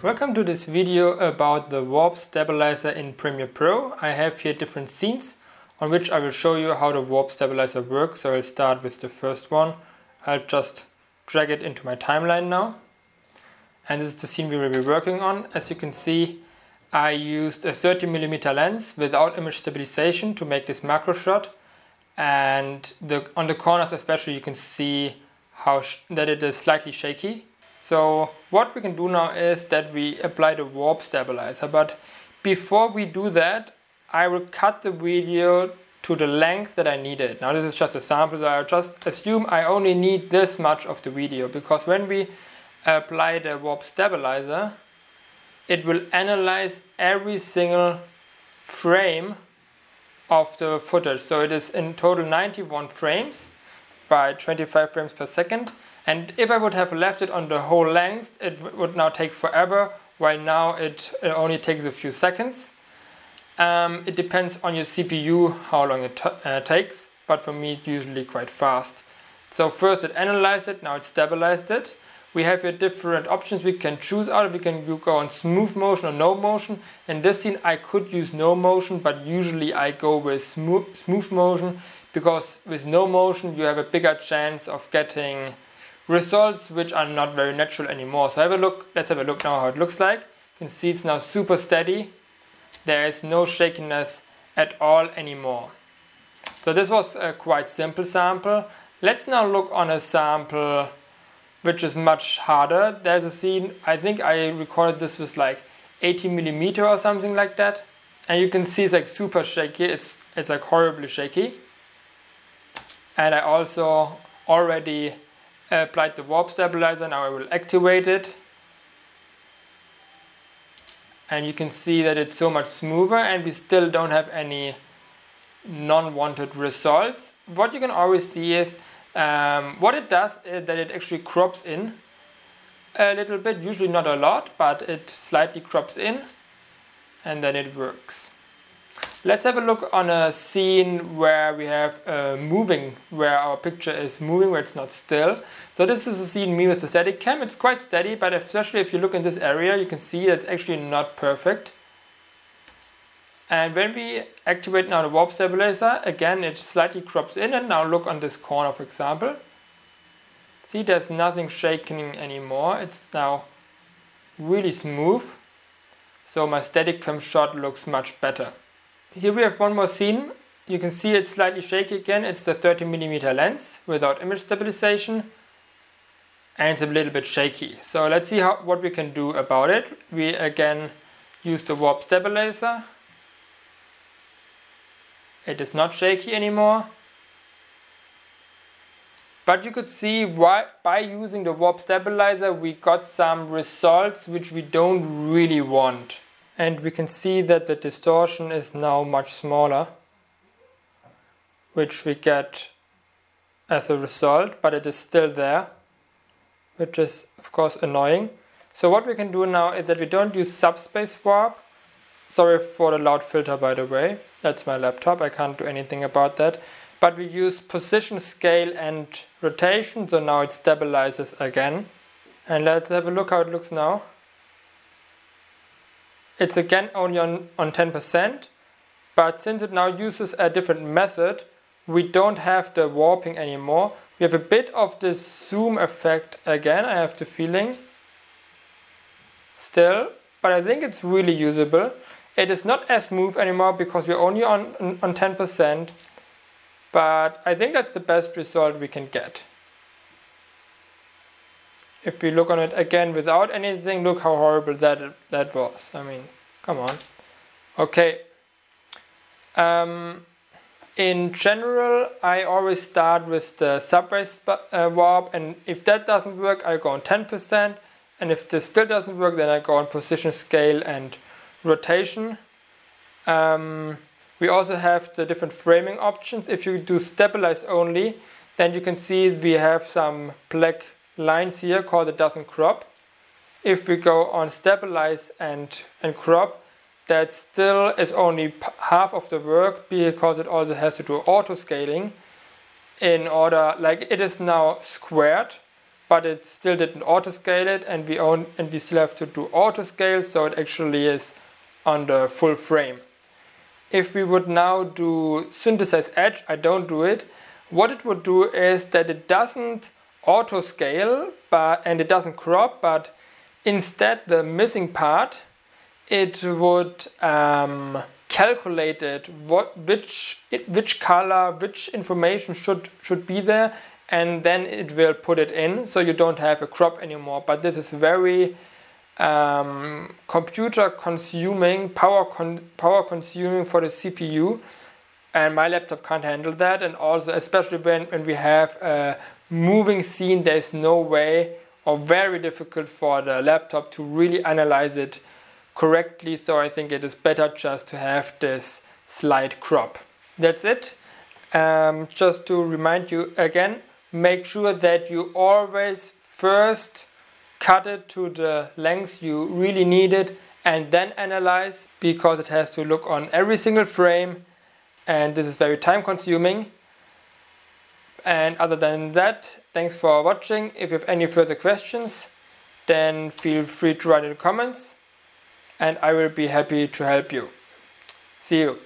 Welcome to this video about the warp stabilizer in Premiere Pro. I have here different scenes on which I will show you how the warp stabilizer works. So I'll start with the first one. I'll just drag it into my timeline now. And this is the scene we will be working on. As you can see, I used a 30mm lens without image stabilization to make this macro shot. And the, on the corners especially you can see how that it is slightly shaky. So what we can do now is that we apply the warp stabilizer. But before we do that, I will cut the video to the length that I needed. Now this is just a sample, so I just assume I only need this much of the video because when we apply the warp stabilizer, it will analyze every single frame of the footage. So it is in total 91 frames by 25 frames per second. And if I would have left it on the whole length, it would now take forever, while now it only takes a few seconds. Um, it depends on your CPU how long it uh, takes, but for me it's usually quite fast. So first it analyzed it, now it stabilized it. We have here different options we can choose out. We can go on smooth motion or no motion. In this scene I could use no motion, but usually I go with smooth, smooth motion because with no motion you have a bigger chance of getting results which are not very natural anymore. So have a look, let's have a look now how it looks like. You can see it's now super steady there is no shakiness at all anymore. So this was a quite simple sample. Let's now look on a sample which is much harder. There's a scene, I think I recorded this with like 80 millimeter or something like that. And you can see it's like super shaky, it's, it's like horribly shaky. And I also already applied the warp stabilizer, now I will activate it and you can see that it's so much smoother and we still don't have any non-wanted results. What you can always see is um, what it does is that it actually crops in a little bit, usually not a lot, but it slightly crops in and then it works. Let's have a look on a scene where we have uh, moving, where our picture is moving, where it's not still. So this is a scene me with the static cam. It's quite steady, but especially if you look in this area, you can see that it's actually not perfect. And when we activate now the warp stabilizer, again it slightly crops in and now look on this corner for example. See there's nothing shaking anymore, it's now really smooth. So my static cam shot looks much better. Here we have one more scene. You can see it's slightly shaky again. It's the 30mm lens without image stabilization. And it's a little bit shaky. So let's see how, what we can do about it. We again use the warp stabilizer. It is not shaky anymore. But you could see why, by using the warp stabilizer we got some results which we don't really want. And we can see that the distortion is now much smaller which we get as a result but it is still there which is of course annoying. So what we can do now is that we don't use subspace warp sorry for the loud filter by the way that's my laptop I can't do anything about that but we use position scale and rotation so now it stabilizes again and let's have a look how it looks now it's again only on, on 10%, but since it now uses a different method, we don't have the warping anymore. We have a bit of this zoom effect again, I have the feeling. Still, but I think it's really usable. It is not as smooth anymore because we're only on, on 10%, but I think that's the best result we can get. If we look on it again without anything, look how horrible that, that was. I mean, come on. Okay. Um, in general, I always start with the subwave uh, warp, and if that doesn't work, I go on 10%, and if this still doesn't work, then I go on position scale and rotation. Um, we also have the different framing options. If you do stabilize only, then you can see we have some black lines here called it doesn't crop. If we go on stabilize and, and crop, that still is only half of the work because it also has to do auto scaling in order, like it is now squared, but it still didn't auto scale it and we own and we still have to do auto scale so it actually is on the full frame. If we would now do synthesize edge, I don't do it. What it would do is that it doesn't auto scale but and it doesn't crop but instead the missing part it would um, calculate it what which which color which information should should be there and then it will put it in so you don't have a crop anymore but this is very um, computer consuming power con power consuming for the CPU and my laptop can't handle that. And also especially when, when we have a moving scene there's no way or very difficult for the laptop to really analyze it correctly. So I think it is better just to have this slight crop. That's it. Um, just to remind you again make sure that you always first cut it to the length you really need it and then analyze because it has to look on every single frame and this is very time consuming. And other than that thanks for watching. If you have any further questions then feel free to write in the comments and I will be happy to help you. See you